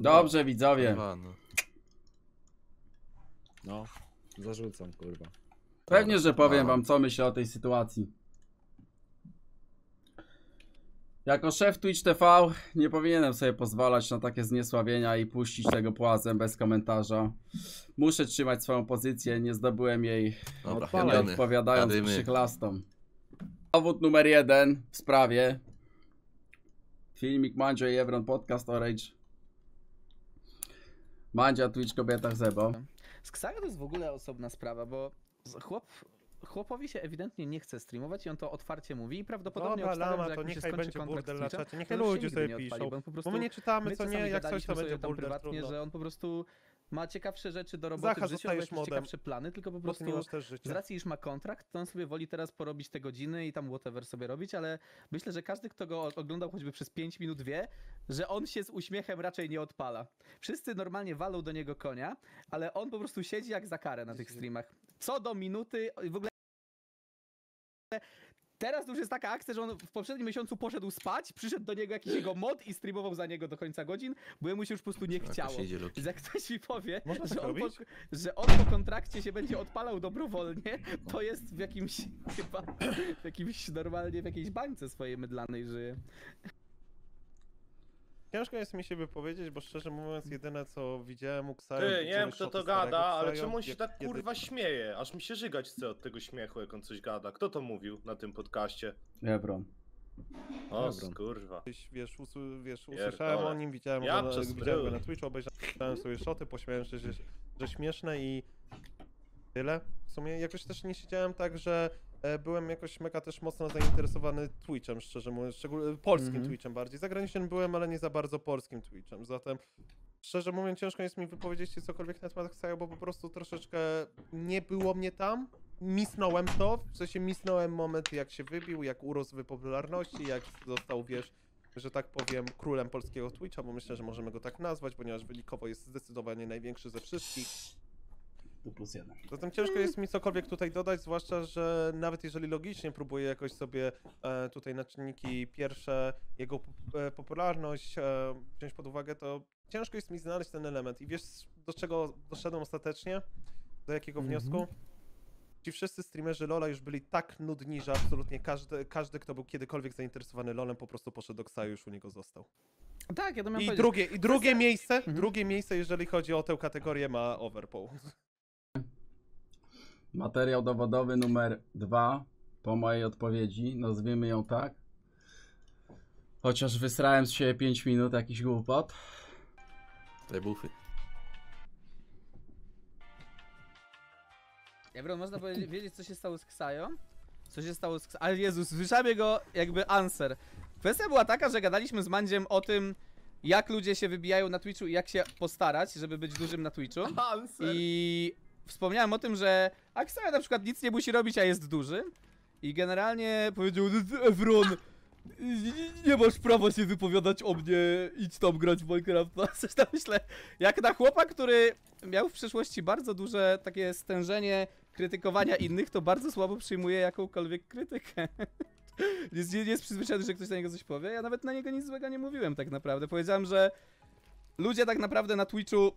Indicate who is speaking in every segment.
Speaker 1: Dobrze, widzowie.
Speaker 2: No.
Speaker 3: No, zarzucam, kurwa.
Speaker 1: Pewnie, że powiem wam, co myślę o tej sytuacji. Jako szef Twitch TV nie powinienem sobie pozwalać na takie zniesławienia i puścić tego płazem bez komentarza. Muszę trzymać swoją pozycję, nie zdobyłem jej
Speaker 2: Dobra,
Speaker 1: odpowiadając
Speaker 2: Jadymy.
Speaker 1: przychlastom. Dowód numer jeden w sprawie. Filmik Mandzio i Evron Podcast Orange. Mandzia, Twitch, kobietach Zebo.
Speaker 4: Z Ksajo to jest w ogóle osobna sprawa, bo chłop, chłopowi się ewidentnie nie chce streamować i on to otwarcie mówi i prawdopodobnie
Speaker 5: Dobra,
Speaker 4: obstawiam,
Speaker 5: lama,
Speaker 4: że jak
Speaker 5: to
Speaker 4: mu się
Speaker 5: niechaj
Speaker 4: skończy
Speaker 5: będzie
Speaker 4: kontrakt
Speaker 5: burdel na czacie, niechaj
Speaker 4: się
Speaker 5: ludzie sobie
Speaker 4: nie odpali,
Speaker 5: piszą.
Speaker 4: bo po prostu
Speaker 5: Bo my nie czytamy,
Speaker 4: My
Speaker 5: co nie, jak coś to będzie
Speaker 4: tam
Speaker 5: burdel,
Speaker 4: prywatnie,
Speaker 5: trudno.
Speaker 4: że on po prostu ma ciekawsze rzeczy do roboty
Speaker 5: Zacha,
Speaker 4: w życiu, jakieś
Speaker 5: modem.
Speaker 4: ciekawsze plany, tylko po prostu z racji, iż ma kontrakt, to on sobie woli teraz porobić te godziny i tam whatever sobie robić, ale myślę, że każdy, kto go oglądał choćby przez 5 minut wie, że on się z uśmiechem raczej nie odpala. Wszyscy normalnie walą do niego konia, ale on po prostu siedzi jak za karę na tych streamach. Co do minuty, w ogóle Teraz to już jest taka akcja, że on w poprzednim miesiącu poszedł spać, przyszedł do niego jakiś jego mod i streamował za niego do końca godzin, bo jemu się już po prostu nie chciało. Więc jak ktoś mi powie,
Speaker 5: Można tak
Speaker 4: że on, po, że on po kontrakcie się będzie odpalał dobrowolnie, to jest w jakimś chyba w jakimś normalnie w jakiejś bańce swojej mydlanej żyje.
Speaker 5: Ciężko jest mi się wypowiedzieć, bo szczerze mówiąc, jedyne co widziałem u Ksajo...
Speaker 6: Ty, nie wiem kto to gada, ale czemu on się
Speaker 5: jak
Speaker 6: tak
Speaker 5: kiedy-
Speaker 6: kurwa śmieje? Aż mi się żygać chce od tego śmiechu, jak on coś gada. Kto to mówił na tym podcaście?
Speaker 1: Evron.
Speaker 6: O,
Speaker 3: Dobra.
Speaker 6: kurwa.
Speaker 5: Gdzieś, wiesz, usu, wiesz
Speaker 6: Pierdolę.
Speaker 5: usłyszałem o nim, widziałem,
Speaker 6: Ja
Speaker 5: go, na-
Speaker 6: przez
Speaker 5: widziałem go na Twitchu, obejrzałem sobie shoty, pośmiałem się, że, że śmieszne i tyle. W sumie jakoś też nie siedziałem tak, że byłem jakoś mega też mocno zainteresowany Twitchem, szczerze mówiąc, szczególnie polskim
Speaker 4: Mhm.
Speaker 5: Twitchem bardziej. Zagranicznym byłem, ale nie za bardzo polskim Twitchem, zatem szczerze mówiąc ciężko jest mi wypowiedzieć się cokolwiek na temat Xayo, bo po prostu troszeczkę nie było mnie tam. Misnąłem to, w sensie misnąłem moment jak się wybił, jak urósł w popularności, jak został, wiesz, że tak powiem, królem polskiego Twitcha, bo myślę, że możemy go tak nazwać, ponieważ wynikowo jest zdecydowanie największy ze wszystkich.
Speaker 1: Plus jeden.
Speaker 5: Zatem ciężko jest mi cokolwiek tutaj dodać, zwłaszcza, że nawet jeżeli logicznie próbuję jakoś sobie e, tutaj na czynniki pierwsze, jego e, popularność e, wziąć pod uwagę, to ciężko jest mi znaleźć ten element. I wiesz, do czego doszedłem ostatecznie? Do jakiego
Speaker 4: Mhm.
Speaker 5: wniosku? Ci wszyscy streamerzy Lola już byli tak nudni, że absolutnie każdy, każdy kto był kiedykolwiek zainteresowany Lolem, po prostu poszedł do Ksaju i już u niego został.
Speaker 4: Tak, ja to miałem
Speaker 5: I
Speaker 4: powiedzieć.
Speaker 5: drugie, i drugie miejsce,
Speaker 4: Mhm.
Speaker 5: drugie miejsce, jeżeli chodzi o tę kategorię, ma Overpool.
Speaker 1: Materiał dowodowy numer dwa po mojej odpowiedzi, nazwijmy ją tak. Chociaż wysrałem z siebie 5 minut, jakiś głupot.
Speaker 2: Te bufy.
Speaker 4: Ebron, można powiedzieć, wiedzieć, co się stało z Ksajo? Co się stało z Ksajo? Ale Jezus, słyszałem jego jakby answer. Kwestia była taka, że gadaliśmy z Mandziem o tym, jak ludzie się wybijają na Twitchu i jak się postarać, żeby być dużym na Twitchu. I wspomniałem o tym, że Aksaja na przykład nic nie musi robić, a jest duży. I generalnie powiedział, Evron, nie- masz prawa się wypowiadać o mnie, idź tam grać w Minecrafta. Coś tam myślę, jak na chłopa, który miał w przeszłości bardzo duże takie stężenie krytykowania innych, to bardzo słabo przyjmuje jakąkolwiek krytykę. Jest, jest przyzwyczajony, że ktoś na niego coś powie. Ja nawet na niego nic złego nie mówiłem tak naprawdę. Powiedziałem, że ludzie tak naprawdę na Twitchu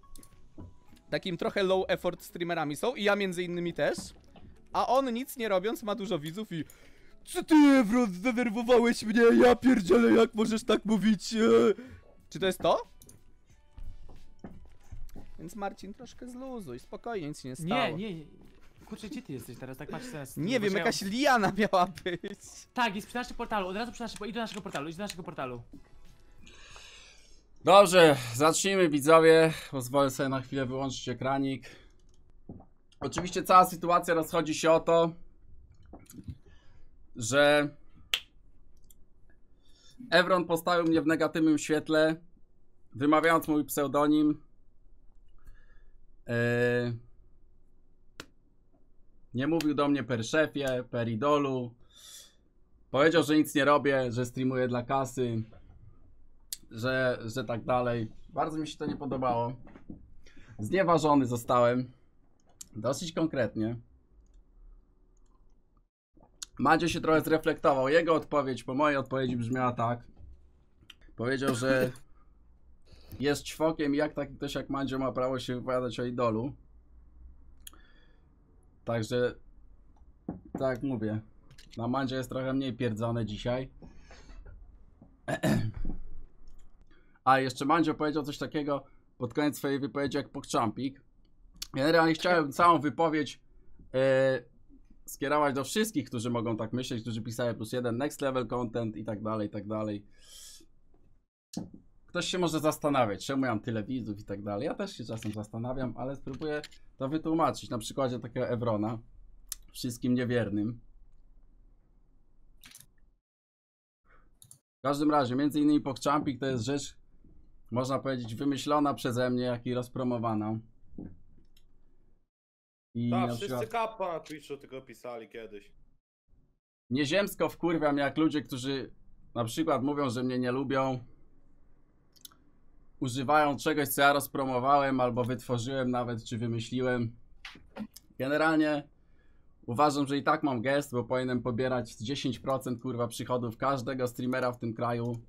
Speaker 4: takim trochę low effort streamerami są i ja między innymi też. A on nic nie robiąc ma dużo widzów i co ty Evron, zdenerwowałeś mnie, ja pierdzielę, jak możesz tak mówić? e?" Czy to jest to? Więc Marcin, troszkę zluzuj, spokojnie, nic się nie stało.
Speaker 7: Nie, nie, nie. Kurczę, gdzie ty jesteś teraz? Tak patrz teraz.
Speaker 4: Nie wiem, jakaś liana miała być.
Speaker 7: Tak, jest przy naszym portalu, od razu przy naszym, idź do naszego portalu, idź do naszego portalu.
Speaker 1: Dobrze, zacznijmy widzowie. Pozwolę sobie na chwilę wyłączyć ekranik. Oczywiście cała sytuacja rozchodzi się o to, że Evron postawił mnie w negatywnym świetle, wymawiając mój pseudonim. Yy, nie mówił do mnie per szefie, per idolu. Powiedział, że nic nie robię, że streamuję dla kasy że, że tak dalej. Bardzo mi się to nie podobało. Znieważony zostałem. Dosyć konkretnie. Mandzio się trochę zreflektował. Jego odpowiedź po mojej odpowiedzi brzmiała tak. Powiedział, że jest ćwokiem i jak taki ktoś jak Mandzio ma prawo się wypowiadać o idolu. Także, tak mówię, na Mandzio jest trochę mniej pierdzone dzisiaj. A jeszcze Mandzio powiedział coś takiego pod koniec swojej wypowiedzi jak Pokczampik. Generalnie chciałem całą wypowiedź e, skierować do wszystkich, którzy mogą tak myśleć, którzy pisali plus jeden, next level content i tak dalej, i tak dalej. Ktoś się może zastanawiać, czemu ja mam tyle widzów i tak dalej. Ja też się czasem zastanawiam, ale spróbuję to wytłumaczyć na przykładzie takiego Evrona, wszystkim niewiernym. W każdym razie, między innymi Pokczampik to jest rzecz, można powiedzieć, wymyślona przeze mnie, jak i rozpromowana. I
Speaker 6: Tak,
Speaker 1: na
Speaker 6: wszyscy
Speaker 1: przykład
Speaker 6: kappa na Twitchu tylko pisali kiedyś.
Speaker 1: nieziemsko wkurwiam, jak ludzie, którzy na przykład mówią, że mnie nie lubią, używają czegoś, co ja rozpromowałem, albo wytworzyłem nawet, czy wymyśliłem. Generalnie uważam, że i tak mam gest, bo powinienem pobierać 10% kurwa przychodów każdego streamera w tym kraju.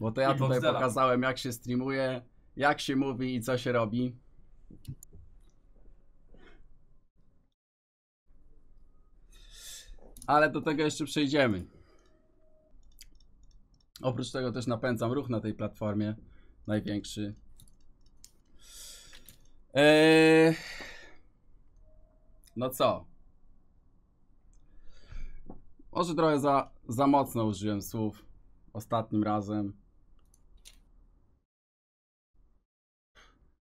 Speaker 1: Bo to ja
Speaker 8: I
Speaker 1: tutaj pokazałem, jak się streamuje, jak się mówi i co się robi. Ale do tego jeszcze przejdziemy. Oprócz tego też napędzam ruch na tej platformie. Największy. Eee... No co? Może trochę za, za mocno użyłem słów ostatnim razem.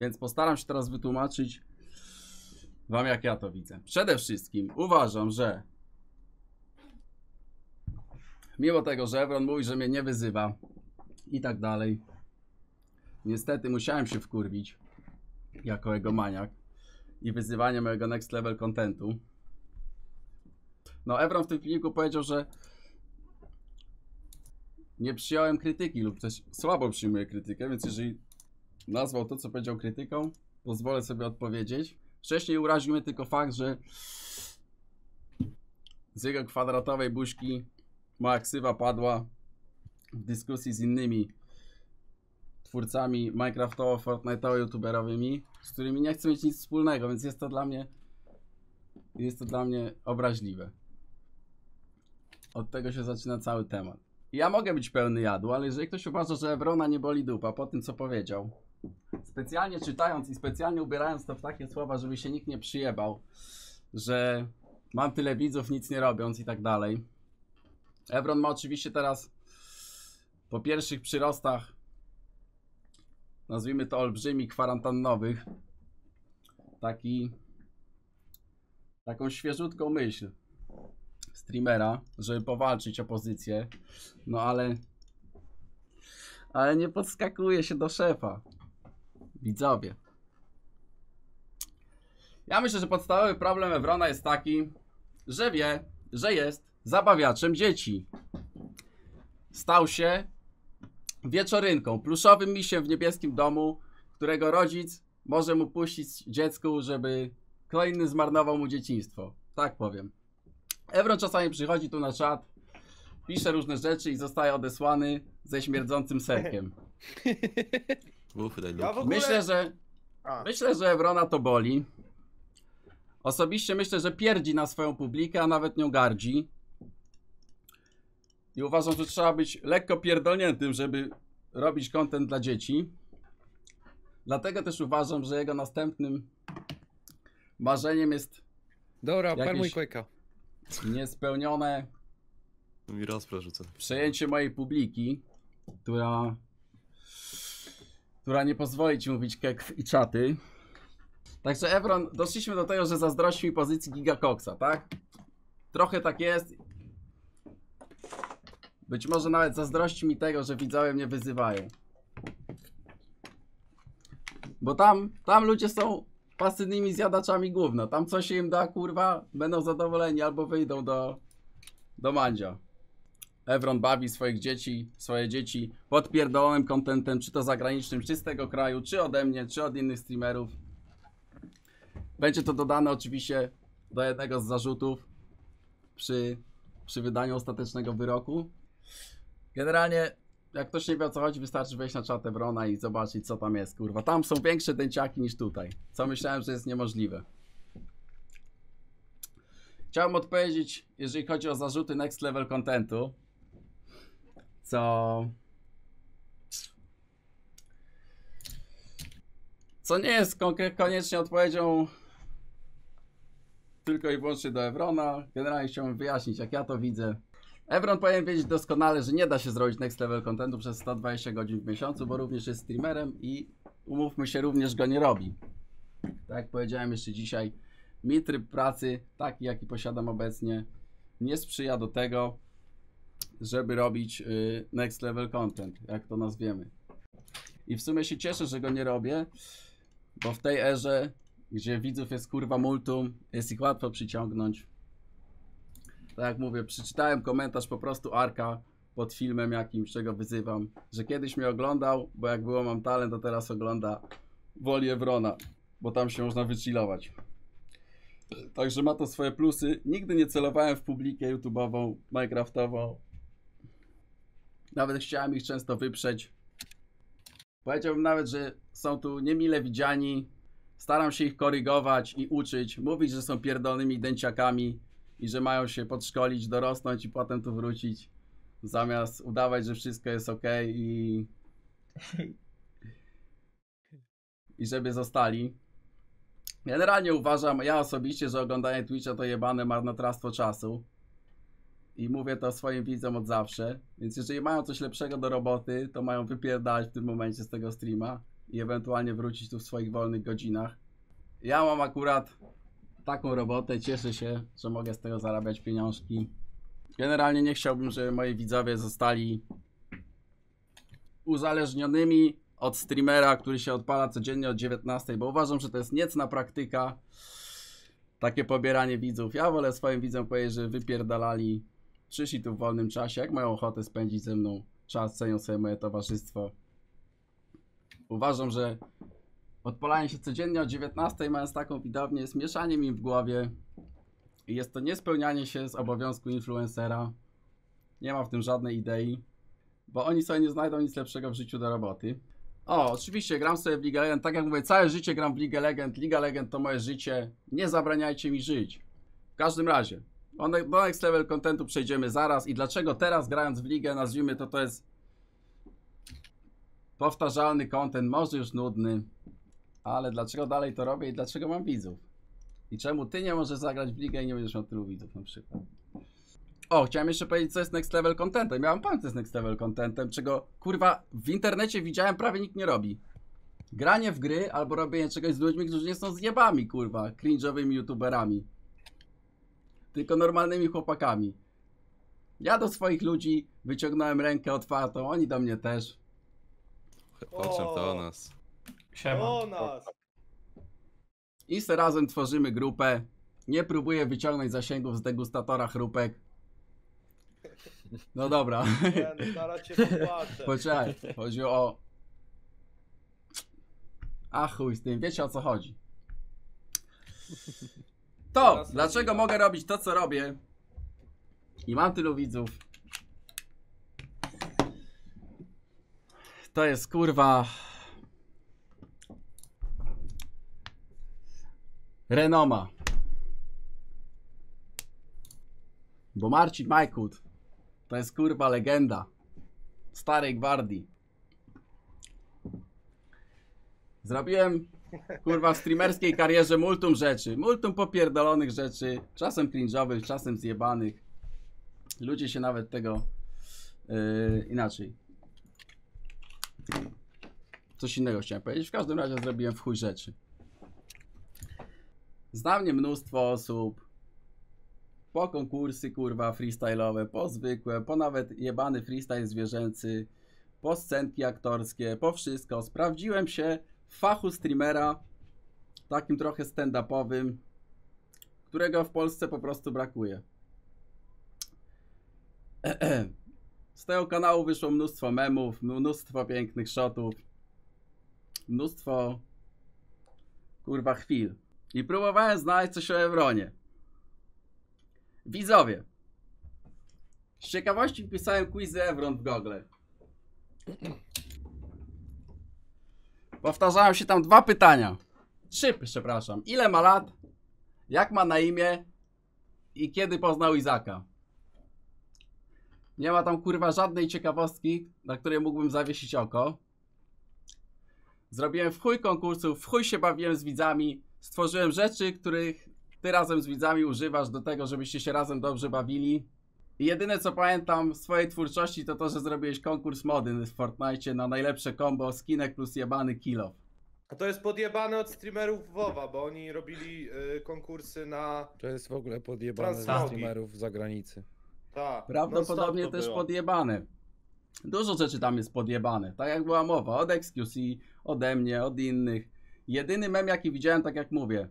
Speaker 1: Więc postaram się teraz wytłumaczyć Wam, jak ja to widzę. Przede wszystkim uważam, że mimo tego, że Evron mówi, że mnie nie wyzywa i tak dalej, niestety musiałem się wkurwić jako jego maniak i wyzywanie mojego next level contentu. No, Evron w tym filmiku powiedział, że nie przyjąłem krytyki lub też słabo przyjmuję krytykę, więc jeżeli nazwał to, co powiedział krytyką, pozwolę sobie odpowiedzieć. Wcześniej uraził mnie tylko fakt, że z jego kwadratowej buźki moja ksywa padła w dyskusji z innymi twórcami Minecraftowo-Fortnite'owo-youtuberowymi, z którymi nie chcę mieć nic wspólnego, więc jest to dla mnie jest to dla mnie obraźliwe. Od tego się zaczyna cały temat. Ja mogę być pełny jadu, ale jeżeli ktoś uważa, że Evrona nie boli dupa po tym, co powiedział, specjalnie czytając i specjalnie ubierając to w takie słowa, żeby się nikt nie przyjebał, że mam tyle widzów, nic nie robiąc i tak dalej. Evron ma oczywiście teraz po pierwszych przyrostach, nazwijmy to olbrzymi, kwarantannowych, taki, taką świeżutką myśl streamera, żeby powalczyć o pozycję, no ale ale nie podskakuje się do szefa. Widzowie. Ja myślę, że podstawowy problem Evrona jest taki, że wie, że jest zabawiaczem dzieci. Stał się wieczorynką, pluszowym misiem w niebieskim domu, którego rodzic może mu puścić dziecku, żeby kto inny zmarnował mu dzieciństwo. Tak powiem. Evron czasami przychodzi tu na czat, pisze różne rzeczy i zostaje odesłany ze śmierdzącym serkiem.
Speaker 2: Bufy daj
Speaker 6: Ja ogóle...
Speaker 1: Myślę, że
Speaker 6: A,
Speaker 1: Myślę, że Evrona to boli. Osobiście myślę, że pierdzi na swoją publikę, a nawet nią gardzi. I uważam, że trzeba być lekko pierdolniętym, żeby robić content dla dzieci. Dlatego też uważam, że jego następnym marzeniem jest
Speaker 3: Dobra, parmuj Quake'a.
Speaker 1: niespełnione
Speaker 2: Mi rozpra rzucę.
Speaker 1: przejęcie mojej publiki, która która nie pozwoli ci mówić kek i czaty. Także Evron, doszliśmy do tego, że zazdrości mi pozycji Gigacoxa, tak? Trochę tak jest. Być może nawet zazdrości mi tego, że widzowie mnie wyzywają. Bo tam, tam ludzie są pasywnymi zjadaczami gówna. Tam co się im da, kurwa, będą zadowoleni albo wyjdą do, do Mandzia. Evron bawi swoich dzieci, swoje dzieci podpierdolonym kontentem, czy to zagranicznym, czy z tego kraju, czy ode mnie, czy od innych streamerów. Będzie to dodane oczywiście do jednego z zarzutów przy, przy wydaniu ostatecznego wyroku. Generalnie jak ktoś nie wie o co chodzi, wystarczy wejść na czat Evrona i zobaczyć co tam jest, kurwa. Tam są większe dęciaki niż tutaj, co myślałem, że jest niemożliwe. Chciałem odpowiedzieć, jeżeli chodzi o zarzuty next level contentu, co... Co nie jest koniecznie odpowiedzią tylko i wyłącznie do Evrona. Generalnie chciałbym wyjaśnić, jak ja to widzę. Evron powinien wiedzieć doskonale, że nie da się zrobić next level contentu przez 120 godzin w miesiącu, bo również jest streamerem i umówmy się, również go nie robi. Tak jak powiedziałem jeszcze dzisiaj, mi tryb pracy, taki jaki posiadam obecnie, nie sprzyja do tego, żeby robić y, next level content, jak to nazwiemy. I w sumie się cieszę, że go nie robię, bo w tej erze, gdzie widzów jest kurwa multum, jest ich łatwo przyciągnąć. Tak jak mówię, przeczytałem komentarz po prostu Arka pod filmem jakimś, czego wyzywam, że kiedyś mnie oglądał, bo jak było mam talent, to teraz ogląda Woli Evrona, bo tam się można wychillować. Także ma to swoje plusy. Nigdy nie celowałem w publikę YouTube'ową, Minecraftową. Nawet chciałem ich często wyprzeć. Powiedziałbym nawet, że są tu niemile widziani. Staram się ich korygować i uczyć. Mówić, że są pierdolonymi dęciakami i że mają się podszkolić, dorosnąć i potem tu wrócić. Zamiast udawać, że wszystko jest ok i. I żeby zostali. Generalnie uważam, ja osobiście, że oglądanie Twitcha to jebane marnotrawstwo czasu. I mówię to swoim widzom od zawsze. Więc jeżeli mają coś lepszego do roboty, to mają wypierdalać w tym momencie z tego streama i ewentualnie wrócić tu w swoich wolnych godzinach. Ja mam akurat taką robotę, cieszę się, że mogę z tego zarabiać pieniążki. Generalnie nie chciałbym, żeby moi widzowie zostali uzależnionymi od streamera, który się odpala codziennie od 19, bo uważam, że to jest niecna praktyka. Takie pobieranie widzów. Ja wolę swoim widzom powiedzieć, że wypierdalali, przyszli tu w wolnym czasie, jak mają ochotę spędzić ze mną czas, cenią sobie moje towarzystwo. Uważam, że odpalanie się codziennie o 19, mając taką widownię, jest mieszaniem im w głowie. I jest to niespełnianie się z obowiązku influencera. Nie ma w tym żadnej idei, bo oni sobie nie znajdą nic lepszego w życiu do roboty. O, oczywiście gram sobie w Liga Legend. Tak jak mówię, całe życie gram w Liga Legend. Liga Legend to moje życie. Nie zabraniajcie mi żyć. W każdym razie, do ne- do next level contentu przejdziemy zaraz. I dlaczego teraz grając w ligę, nazwijmy to, to jest powtarzalny content, może już nudny, ale dlaczego dalej to robię i dlaczego mam widzów? I czemu ty nie możesz zagrać w ligę i nie będziesz miał tylu widzów na przykład? O, chciałem jeszcze powiedzieć, co jest next level contentem. Ja mam powiem, co jest next level contentem, czego kurwa w internecie widziałem prawie nikt nie robi. Granie w gry albo robienie czegoś z ludźmi, którzy nie są zjebami, kurwa, cringe'owymi youtuberami. Tylko normalnymi chłopakami. Ja do swoich ludzi wyciągnąłem rękę otwartą, oni do mnie też.
Speaker 2: Owszem, to o nas.
Speaker 7: Siema.
Speaker 6: O nas!
Speaker 1: I se razem tworzymy grupę. Nie próbuję wyciągnąć zasięgów z degustatora chrupek. No dobra.
Speaker 6: Nie, no zaraz cię popłaczę.
Speaker 1: Poczekaj, chodzi o... A chuj z tym, wiecie o co chodzi. To, dlaczego mogę robić to, co robię i mam tylu widzów, to jest kurwa... Renoma. Bo Marcin Majkut to jest kurwa legenda starej gwardii. Zrobiłem kurwa w streamerskiej karierze multum rzeczy, multum popierdolonych rzeczy, czasem cringe'owych, czasem zjebanych. Ludzie się nawet tego yy, inaczej. Coś innego chciałem powiedzieć. W każdym razie zrobiłem w chuj rzeczy. Zna mnie mnóstwo osób. Po konkursy kurwa freestyle'owe, po zwykłe, po nawet jebany freestyle zwierzęcy, po scenki aktorskie, po wszystko. Sprawdziłem się fachu streamera, takim trochę stand-upowym, którego w Polsce po prostu brakuje. Z tego kanału wyszło mnóstwo memów, mnóstwo pięknych shotów, mnóstwo kurwa chwil. I próbowałem znaleźć coś o Evronie. Widzowie. Z ciekawości wpisałem quizy Evron w Google. Powtarzają się tam dwa pytania. Trzy, przepraszam. Ile ma lat? Jak ma na imię? I kiedy poznał Izaka? Nie ma tam kurwa żadnej ciekawostki, na której mógłbym zawiesić oko. Zrobiłem w chuj konkursów, w chuj się bawiłem z widzami. Stworzyłem rzeczy, których ty razem z widzami używasz do tego, żebyście się razem dobrze bawili. Jedyne co pamiętam z twojej twórczości to to, że zrobiłeś konkurs mody w Fortnite na najlepsze combo skinek plus jebany kill.
Speaker 6: A to jest podjebane od streamerów WoWa, bo oni robili y, konkursy na...
Speaker 3: To jest w ogóle podjebane ze
Speaker 6: Transnogi.
Speaker 3: streamerów z zagranicy.
Speaker 6: Ta,
Speaker 1: Prawdopodobnie
Speaker 6: non-stop to
Speaker 1: też
Speaker 6: było.
Speaker 1: podjebane. Dużo rzeczy tam jest podjebane. Tak jak była mowa, od XQC, ode mnie, od innych. Jedyny mem jaki widziałem, tak jak mówię.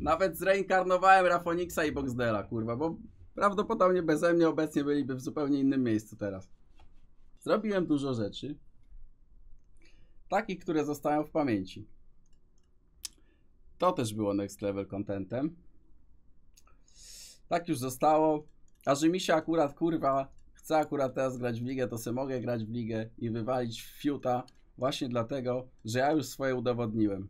Speaker 1: Nawet zreinkarnowałem Rafonixa i Boxdela, kurwa, bo prawdopodobnie beze mnie obecnie byliby w zupełnie innym miejscu teraz. Zrobiłem dużo rzeczy. Takich, które zostają w pamięci. To też było next level contentem. Tak już zostało. A że mi się akurat kurwa chce akurat teraz grać w ligę, to se mogę grać w ligę i wywalić fiuta właśnie dlatego, że ja już swoje udowodniłem.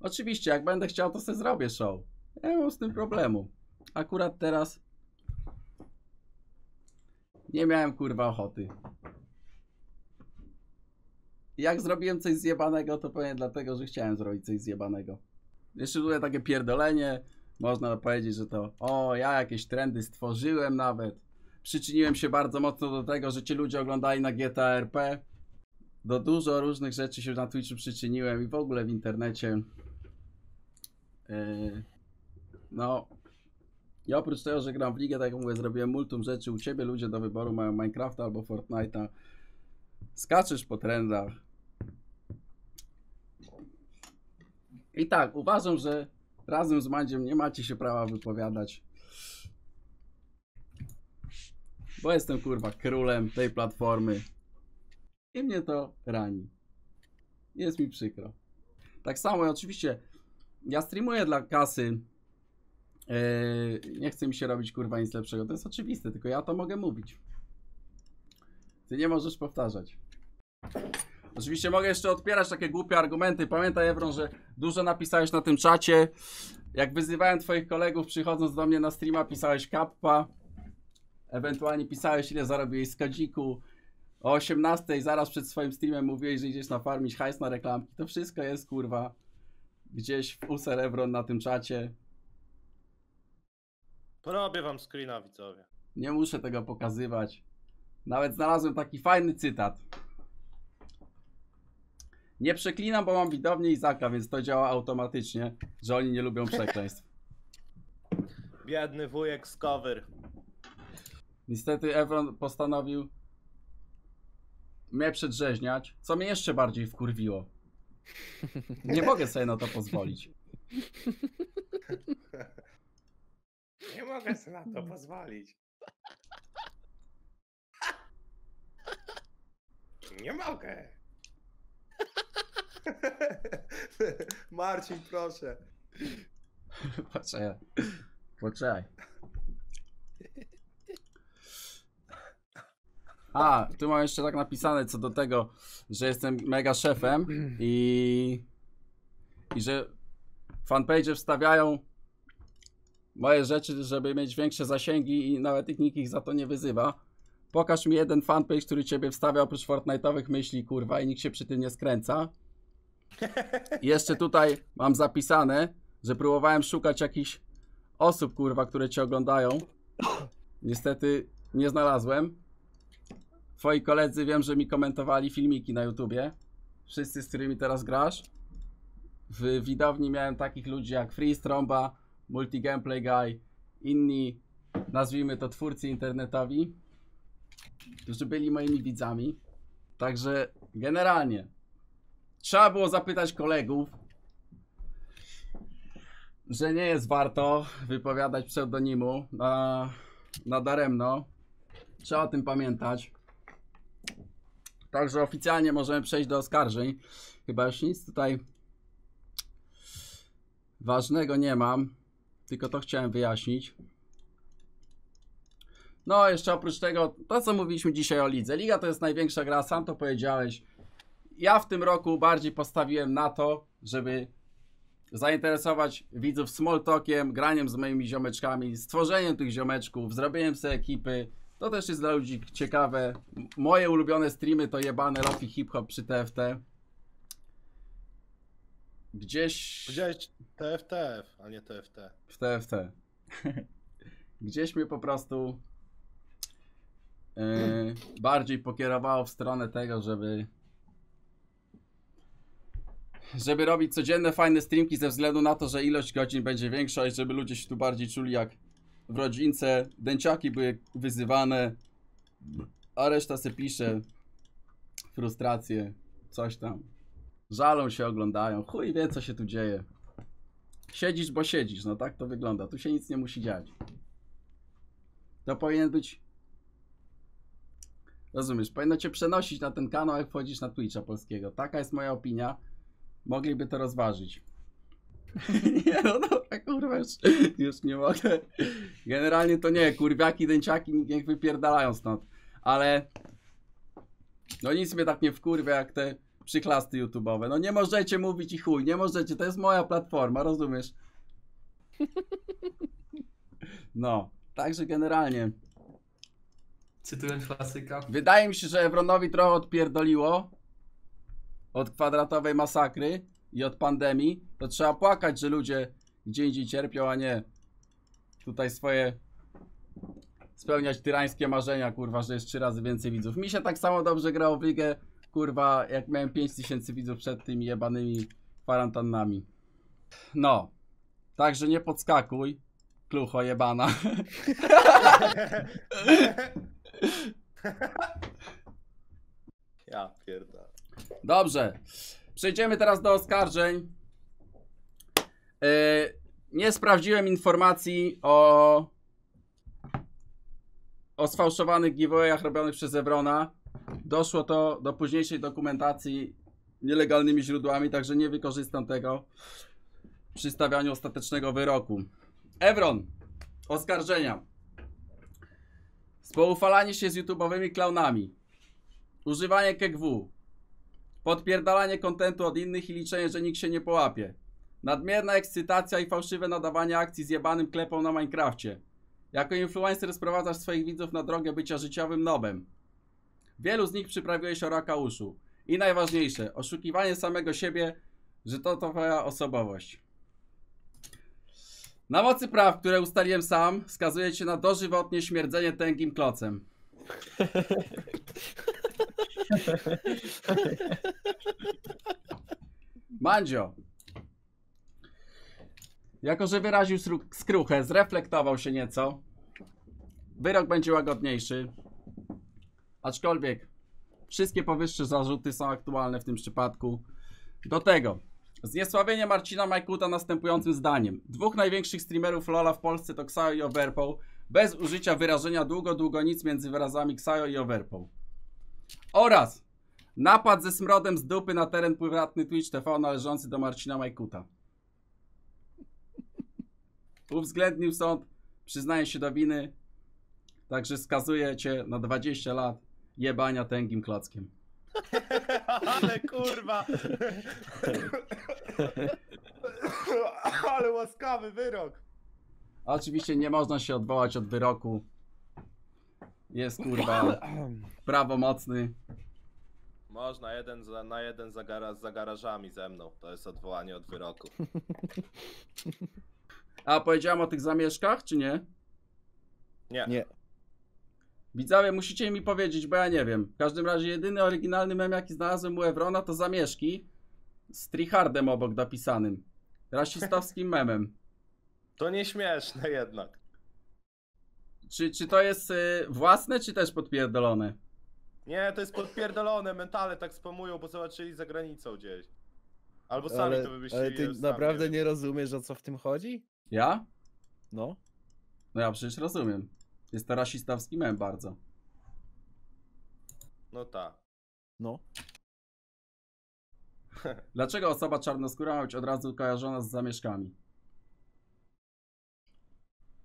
Speaker 1: Oczywiście, jak będę chciał, to se zrobię show. Ja nie mam z tym problemu. Akurat teraz nie miałem kurwa ochoty. Jak zrobiłem coś zjebanego, to pewnie dlatego, że chciałem zrobić coś zjebanego. Jeszcze tutaj takie pierdolenie, można powiedzieć, że to o, ja jakieś trendy stworzyłem nawet. Przyczyniłem się bardzo mocno do tego, że ci ludzie oglądali na GTA RP. Do dużo różnych rzeczy się na Twitchu przyczyniłem i w ogóle w internecie. Yy, no. I oprócz tego, że gram w ligę, tak jak mówię, zrobiłem multum rzeczy. U ciebie ludzie do wyboru mają Minecrafta albo Fortnite'a. Skaczesz po trendach. I tak, uważam, że razem z Mandziem nie macie się prawa wypowiadać. Bo jestem kurwa królem tej platformy. I mnie to rani. Jest mi przykro. Tak samo oczywiście ja streamuję dla kasy. Yy, nie chce mi się robić kurwa nic lepszego. To jest oczywiste, tylko ja to mogę mówić. Ty nie możesz powtarzać. Oczywiście mogę jeszcze odpierać takie głupie argumenty. Pamiętaj, Evron, że dużo napisałeś na tym czacie. Jak wyzywałem twoich kolegów przychodząc do mnie na streama, pisałeś kappa. Ewentualnie pisałeś, ile zarobiłeś z kadziku. O 18 zaraz przed swoim streamem mówiłeś, że idziesz nafarmić hajs na reklamki. To wszystko jest, kurwa, gdzieś w user Evron na tym czacie.
Speaker 6: Porobię wam screena, widzowie.
Speaker 1: Nie muszę tego pokazywać. Nawet znalazłem taki fajny cytat. Nie przeklinam, bo mam widownię Izaka, więc to działa automatycznie, że oni nie lubią przekleństw.
Speaker 6: Biedny wujek z cover.
Speaker 1: Niestety Evron postanowił mnie przedrzeźniać, co mnie jeszcze bardziej wkurwiło. Nie mogę sobie na to pozwolić.
Speaker 6: Nie mogę sobie na to pozwolić. Nie mogę. Marcin, proszę.
Speaker 1: Poczekaj. Poczekaj. A, tu mam jeszcze tak napisane co do tego, że jestem mega szefem i, i że fanpage wstawiają moje rzeczy, żeby mieć większe zasięgi i nawet ich nikt ich za to nie wyzywa. Pokaż mi jeden fanpage, który ciebie wstawia oprócz Fortnite'owych myśli, kurwa, i nikt się przy tym nie skręca. I jeszcze tutaj mam zapisane, że próbowałem szukać jakichś osób, kurwa, które cię oglądają. Niestety nie znalazłem. Twoi koledzy wiem, że mi komentowali filmiki na YouTubie. Wszyscy, z którymi teraz grasz. W widowni miałem takich ludzi jak Freeze Tromba, Multi Gameplay Guy, inni, nazwijmy to twórcy internetowi, którzy byli moimi widzami. Także generalnie trzeba było zapytać kolegów, że nie jest warto wypowiadać pseudonimu na, na daremno. Trzeba o tym pamiętać. Także oficjalnie możemy przejść do oskarżeń. Chyba już nic tutaj ważnego nie mam. Tylko to chciałem wyjaśnić. No, jeszcze oprócz tego, to co mówiliśmy dzisiaj o lidze. Liga to jest największa gra, sam to powiedziałeś. Ja w tym roku bardziej postawiłem na to, żeby zainteresować widzów small talkiem, graniem z moimi ziomeczkami, stworzeniem tych ziomeczków, zrobieniem sobie ekipy. To też jest dla ludzi ciekawe. Moje ulubione streamy to jebane Lofi Hip Hop przy TFT. Gdzieś
Speaker 6: Powiedziałeś TFTF, a nie TFT.
Speaker 1: w TFT. Gdzieś mnie po prostu yy, bardziej pokierowało w stronę tego, żeby żeby robić codzienne fajne streamki ze względu na to, że ilość godzin będzie większa i żeby ludzie się tu bardziej czuli jak w rodzince. Dęciaki były wyzywane, a reszta se pisze frustracje, coś tam. Żalą się, oglądają. Chuj wie, co się tu dzieje. Siedzisz, bo siedzisz, no tak to wygląda. Tu się nic nie musi dziać. To powinien być. Rozumiesz, powinno cię przenosić na ten kanał, jak wchodzisz na Twitcha polskiego. Taka jest moja opinia. Mogliby to rozważyć. nie, no dobra, kurwa, już, już nie mogę. Generalnie to nie, kurwiaki, dęciaki niech wypierdalają stąd. Ale no nic mnie tak nie wkurwia jak te przyklasty YouTube'owe. No nie możecie mówić i chuj, nie możecie, to jest moja platforma, rozumiesz? No, także generalnie.
Speaker 8: Cytując klasyka.
Speaker 1: Wydaje mi się, że Ewronowi trochę odpierdoliło od kwadratowej masakry i od pandemii. To trzeba płakać, że ludzie gdzie indziej cierpią, a nie tutaj swoje spełniać tyrańskie marzenia, kurwa, że jest trzy razy więcej widzów. Mi się tak samo dobrze grało w ligę, kurwa, jak miałem 5000 widzów przed tymi jebanymi kwarantannami. No, także nie podskakuj, klucho jebana.
Speaker 6: Ja pierdolę.
Speaker 1: Dobrze. Przejdziemy teraz do oskarżeń. Yy, nie sprawdziłem informacji o o sfałszowanych giveawayach robionych przez Evrona. Doszło to do późniejszej dokumentacji nielegalnymi źródłami, także nie wykorzystam tego przy stawianiu ostatecznego wyroku. Evron, oskarżenia. Spoufalanie się z YouTube'owymi klaunami. Używanie KGW. Podpierdalanie kontentu od innych i liczenie, że nikt się nie połapie. Nadmierna ekscytacja i fałszywe nadawanie akcji z jebanym klepą na Minecrafcie. Jako influencer sprowadzasz swoich widzów na drogę bycia życiowym nobem. Wielu z nich przyprawiłeś o raka uszu. I najważniejsze, oszukiwanie samego siebie, że to twoja osobowość. Na mocy praw, które ustaliłem sam, skazuje cię na dożywotnie śmierdzenie tęgim klocem. Mandzio. Jako, że wyraził skruchę, zreflektował się nieco. Wyrok będzie łagodniejszy. Aczkolwiek wszystkie powyższe zarzuty są aktualne w tym przypadku. Do tego zniesławienie Marcina Majkuta następującym zdaniem. Dwóch największych streamerów LoL'a w Polsce to Xayo i Overpoł, bez użycia wyrażenia długo, długo nic między wyrazami Xayo i Overpoł. Oraz napad ze smrodem z dupy na teren prywatny Twitch TV należący do Marcina Majkuta. Uwzględnił sąd, przyznaje się do winy, także skazuje cię na 20 lat jebania tęgim klockiem.
Speaker 6: Ale kurwa! Ale łaskawy wyrok!
Speaker 1: A Oczywiście nie można się odwołać od wyroku. Jest kurwa prawomocny.
Speaker 6: Można jeden za, na jeden za, gara, za garażami ze mną. To jest odwołanie od wyroku.
Speaker 1: A powiedziałem o tych zamieszkach, czy nie?
Speaker 6: Nie.
Speaker 3: Nie.
Speaker 1: Widzowie, musicie mi powiedzieć, bo ja nie wiem. W każdym razie jedyny oryginalny mem, jaki znalazłem u Evrona, to zamieszki z Trihardem obok dopisanym. Rasistowskim memem.
Speaker 6: To nieśmieszne jednak.
Speaker 1: Czy, czy to jest y, własne, czy też podpierdolone?
Speaker 6: Nie, to jest podpierdolone, mentale tak spamują, bo zobaczyli za granicą gdzieś. Albo sami
Speaker 3: Ale,
Speaker 6: to wymyślili.
Speaker 3: ale ty naprawdę nie rozumiesz o co w tym chodzi?
Speaker 1: Ja?
Speaker 3: No.
Speaker 1: No ja przecież rozumiem. Jest to rasistowski mem bardzo.
Speaker 6: No tak.
Speaker 3: No.
Speaker 1: Dlaczego osoba czarnoskóra ma być od razu kojarzona z zamieszkami?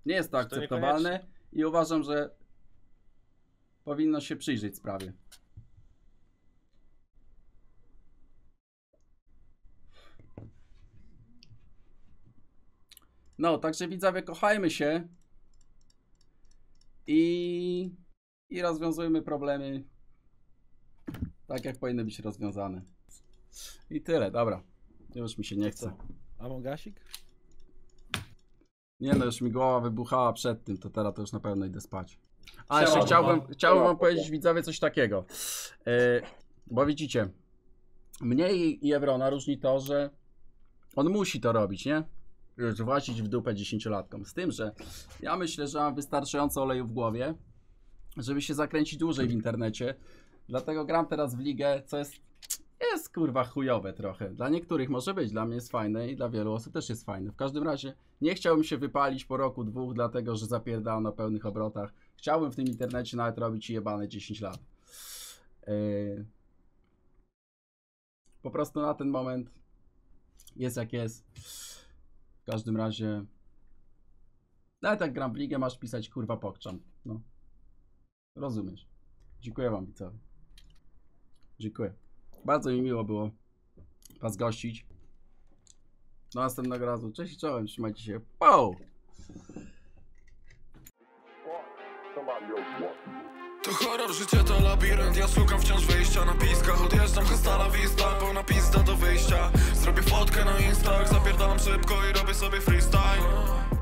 Speaker 1: Nie jest to
Speaker 6: Czy to
Speaker 1: akceptowalne i uważam, że powinno się przyjrzeć sprawie. No, także widzowie, kochajmy się i, i rozwiązujmy problemy tak, jak powinny być rozwiązane. I tyle, dobra. Już mi się nie chce.
Speaker 3: Amongasik?
Speaker 1: Nie no, już mi głowa wybuchała przed tym, to teraz to już na pewno idę spać. A jeszcze chciałbym,
Speaker 6: Boba.
Speaker 1: chciałbym wam powiedzieć widzowie coś takiego. E, bo widzicie, mnie i i Evrona różni to, że on musi to robić, nie? Już włazić w dupę dziesięciolatkom. Z tym, że ja myślę, że mam wystarczająco oleju w głowie, żeby się zakręcić dłużej w internecie. Dlatego gram teraz w ligę, co jest, jest kurwa chujowe trochę. Dla niektórych może być, dla mnie jest fajne i dla wielu osób też jest fajne. W każdym razie nie chciałbym się wypalić po roku, dwóch, dlatego że zapierdałem na pełnych obrotach. Chciałbym w tym internecie nawet robić jebane 10 lat. Yy... Po prostu na ten moment jest jak jest. W każdym razie. Nawet gram w ligę, masz pisać kurwa pokczam. No. Rozumiesz. Dziękuję wam widzowie. Dziękuję. Bardzo mi miło było was gościć. Do następnego razu. Cześć i czołem. Trzymajcie się. Pow!
Speaker 9: To horror, życie to labirynt Ja szukam wciąż wyjścia na piskach Odjeżdżam hasta la vista Pełna pizda do wyjścia Zrobię fotkę na instach Zapierdalam szybko i robię sobie freestyle